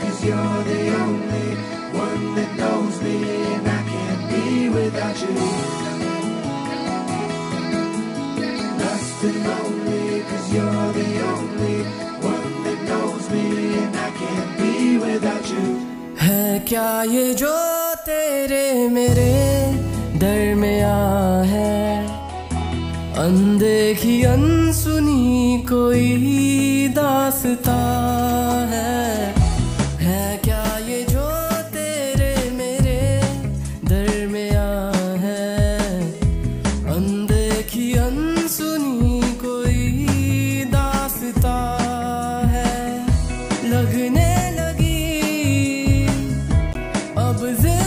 cause you're the only one that knows me and I can't be without you Lost and lonely cause you're the only one that knows me and I can't be without you है क्या ये जो तेरे मेरे दरमियाँ है अनदेखी अनसुनी कोई दासता was it?